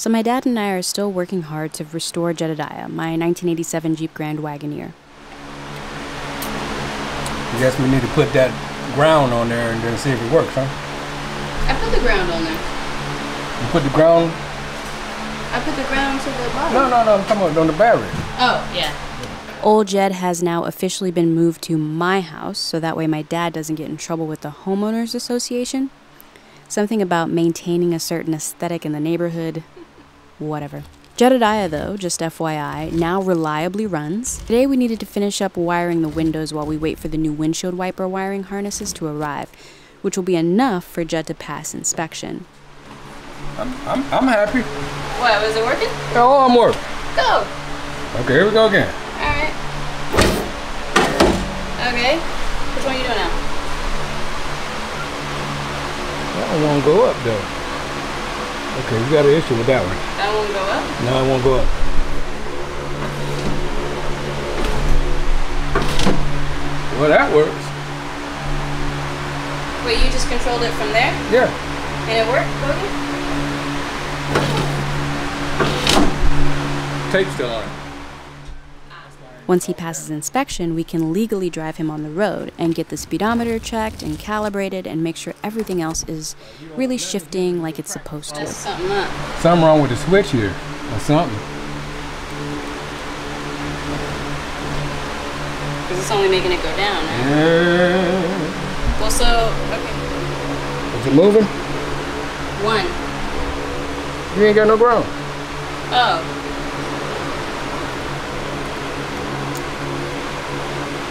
So my dad and I are still working hard to restore Jedediah, my 1987 Jeep Grand Wagoneer. I guess we need to put that ground on there and then see if it works, huh? I put the ground on there. You put the ground? I put the ground to the bottom. No, no, no, I'm talking about on the battery. Oh, yeah. Old Jed has now officially been moved to my house, so that way my dad doesn't get in trouble with the homeowners association. Something about maintaining a certain aesthetic in the neighborhood. Whatever. Jedediah, though, just FYI, now reliably runs. Today we needed to finish up wiring the windows while we wait for the new windshield wiper wiring harnesses to arrive, which will be enough for Jed to pass inspection. I'm, I'm, I'm happy. What, was it working? Oh, I'm working. Go! Okay, here we go again. Alright. Okay. Which one are you doing now? That one won't go up though. Okay, we got an issue with that one. That won't go up? No, it won't go up. Well, that works. Wait, you just controlled it from there? Yeah. And it worked, Logan? Tape's still on it. Once he passes inspection, we can legally drive him on the road and get the speedometer checked and calibrated and make sure everything else is really shifting like it's supposed to. something up. Something wrong with the switch here, or something. Because it's only making it go down, right? Yeah. Well, so, okay. Is it moving? One. You ain't got no ground. Oh.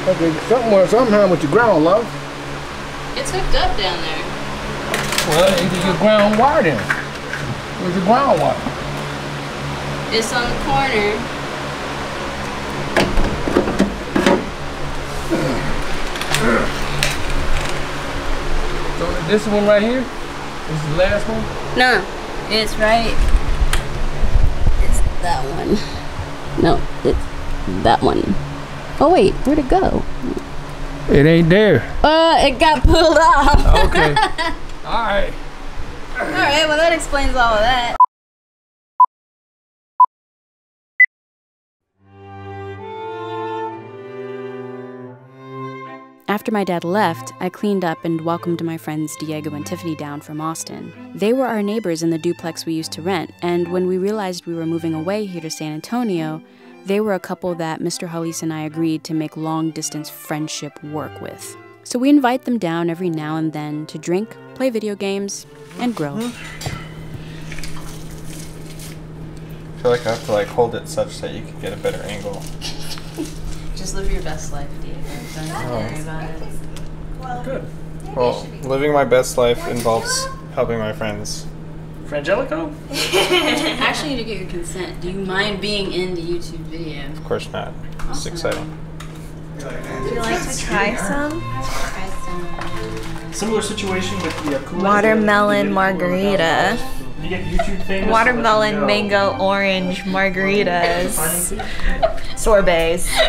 Okay, something, somehow with your ground, love. It's hooked up down there. Well, it's your ground wire then. Where's your ground wire? It's on the corner. So this one right here? This is the last one? No, it's right. It's that one. No, it's that one. Oh wait, where'd it go? It ain't there. Uh, it got pulled off. Okay. All right. all right, well that explains all of that. After my dad left, I cleaned up and welcomed my friends Diego and Tiffany down from Austin. They were our neighbors in the duplex we used to rent, and when we realized we were moving away here to San Antonio, they were a couple that Mr. Hollis and I agreed to make long distance friendship work with. So we invite them down every now and then to drink, play video games, and grill. Hmm. I feel like I have to like hold it such that you can get a better angle. Just live your best life, Diego. Don't oh. worry about it. Good. Well, living my best life involves helping my friends. Frangelico? Actually, to get your consent, do you mind being in the YouTube video? Of course not. It's exciting. Would you like to try some? Similar situation with the uh, Kool-Aid. Watermelon margarita. You get YouTube famous. Watermelon, mango, orange margaritas. Sorbets.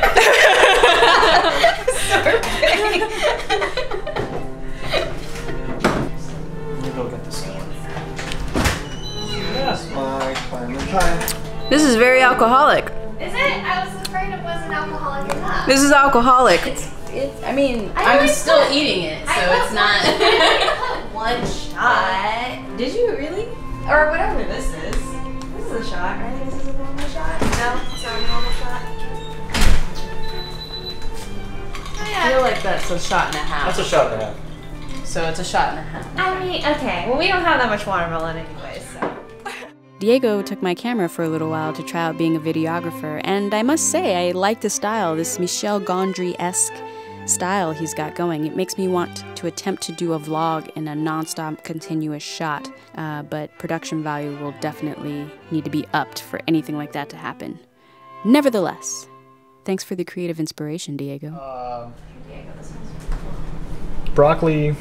Let is very alcoholic. Is it? I was afraid it wasn't alcoholic enough. This is alcoholic. It's, It's, I mean, I I'm still put- eating it, so I it's not. one, one shot. Did you really? Or whatever this is. This is a shot, right? This is a normal shot? No, it's not a normal shot. Oh, I feel like that's a shot and a half. That's a shot and a half. so it's a shot and a half. I mean, okay. Well, we don't have that much watermelon anyway, so. Diego took my camera for a little while to try out being a videographer, and I must say, I like the style, this Michel Gondry esque style he's got going. It makes me want to attempt to do a vlog in a non stop continuous shot, uh, but production value will definitely need to be upped for anything like that to happen. Nevertheless, thanks for the creative inspiration, Diego. Um, broccoli.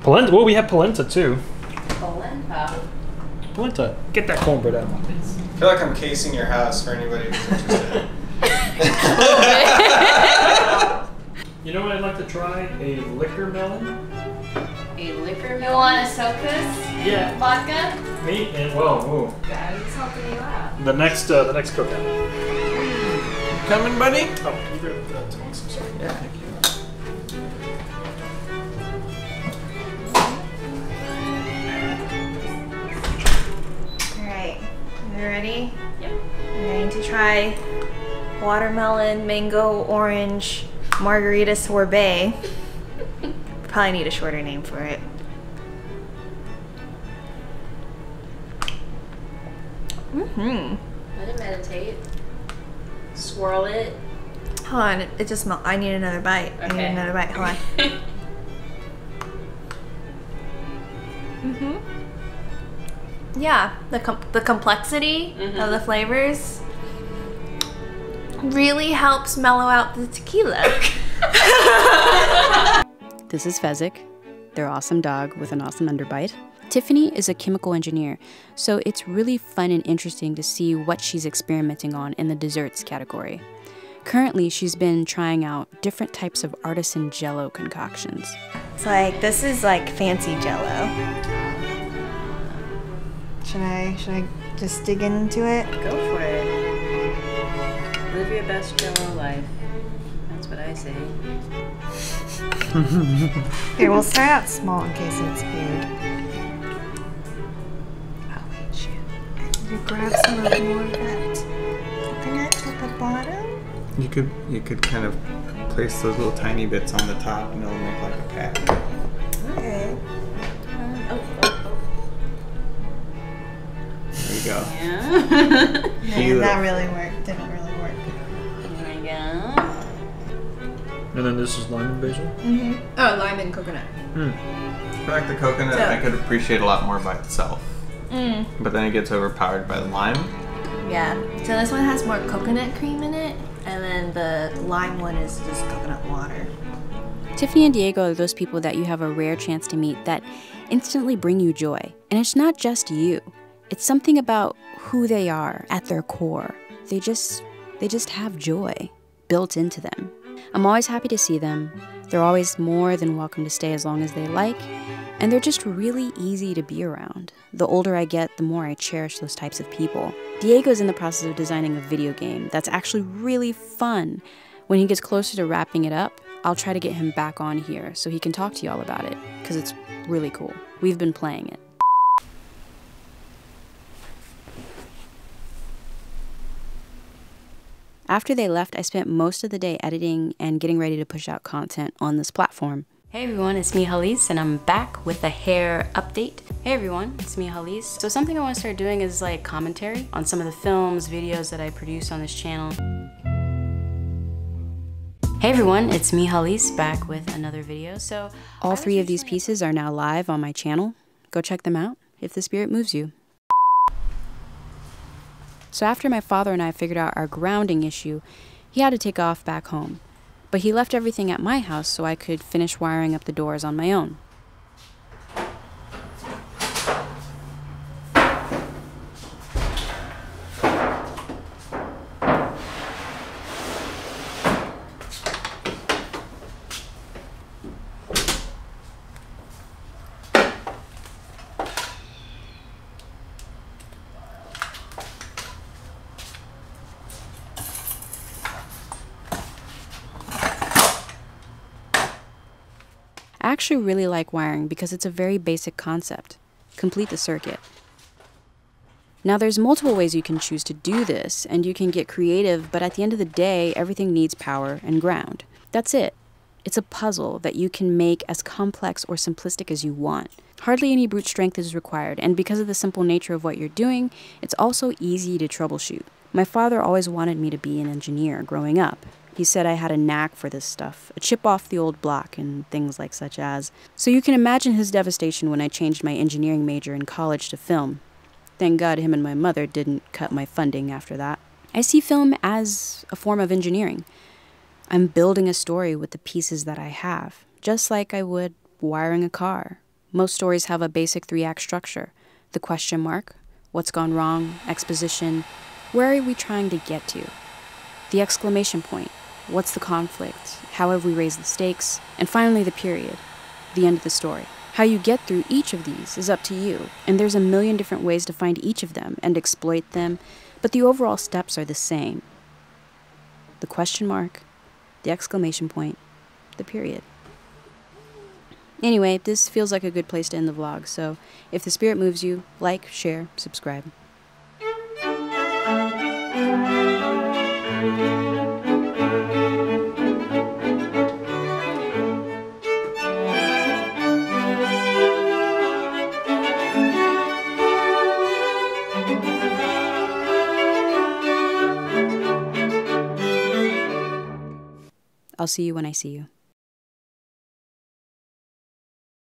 Polenta. Well, we have polenta too. Polenta. Get that cornbread out of my face. I feel like I'm casing your house for anybody who's interested. You You know what I'd like to try? A liquor melon. A liquor You want a soak this Yeah. vodka? Me and whoa, whoa. He's helping you out. The next, uh, the next cookout. Coming, buddy? Oh, you grab that, Thomas? I'm sorry. Yeah, you ready? Yep. You're going to try watermelon, mango, orange, margarita sorbet. Probably need a shorter name for it. Mm-hmm. Let it meditate. Swirl it. Hold on, it, just smell. I need another bite. I need another bite. Hold on. mm-hmm. Yeah, the com- the complexity of the mm-hmm. flavors really helps mellow out the tequila. This is Fezzik, their awesome dog with an awesome underbite. Tiffany is a chemical engineer, so it's really fun and interesting to see what she's experimenting on in the desserts category. Currently, she's been trying out different types of artisan jello concoctions. it's like this is like fancy Jello. Should I should I just dig into it? Go for it. Live your best jello life. That's what I say. Here, we'll start out small in case it's weird. Oh wait, shoot. You grab some of more of that coconut at the bottom. You could you could kind of place those little tiny bits on the top and it'll make like a pattern. There go. Yeah. Beautiful. that really worked. Didn't really work. Here we go. And then this is lime and basil. Mm-hmm. Oh, lime and coconut. I feel like the coconut So- I could appreciate a lot more by itself. Mm. But then it gets overpowered by the lime. Yeah. So this one has more coconut cream in it, and then the lime one is just coconut water. Tiffany and Diego are those people that you have a rare chance to meet that instantly bring you joy. And it's not just you. It's something about who they are at their core. They just they just have joy built into them. I'm always happy to see them. They're always more than welcome to stay as long as they like, and they're just really easy to be around. The older I get, the more I cherish those types of people. Diego's in the process of designing a video game that's actually really fun. When he gets closer to wrapping it up, I'll try to get him back on here so he can talk to y'all about it, because it's really cool. We've been playing it. After they left, I spent most of the day editing and getting ready to push out content on this platform. Hey everyone, it's me Hallease and I'm back with a hair update. Hey everyone, it's me Hallease. So something I want to start doing is like commentary on some of the films, videos that I produce on this channel. Hey everyone, it's me Hallease back with another video. So all three of these pieces are now live on my channel. Go check them out if the spirit moves you. So after my father and I figured out our grounding issue, he had to take off back home. But he left everything at my house so I could finish wiring up the doors on my own. Actually really like wiring because it's a very basic concept. Complete the circuit. Now, there's multiple ways you can choose to do this, and you can get creative, but at the end of the day, everything needs power and ground. That's it. It's a puzzle that you can make as complex or simplistic as you want. Hardly any brute strength is required, and because of the simple nature of what you're doing, it's also easy to troubleshoot. My father always wanted me to be an engineer growing up. He said I had a knack for this stuff, a chip off the old block, and things like such as. So you can imagine his devastation when I changed my engineering major in college to film. Thank God him and my mother didn't cut my funding after that. I see film as a form of engineering. I'm building a story with the pieces that I have, just like I would wiring a car. Most stories have a basic three act structure the question mark, what's gone wrong, exposition, where are we trying to get to? The exclamation point, What's the conflict? How have we raised the stakes? And finally, the period, the end of the story. How you get through each of these is up to you, and there's a million different ways to find each of them and exploit them, but the overall steps are the same the question mark, the exclamation point, the period. Anyway, this feels like a good place to end the vlog, so if the spirit moves you, like, share, subscribe. I'll see you when I see you.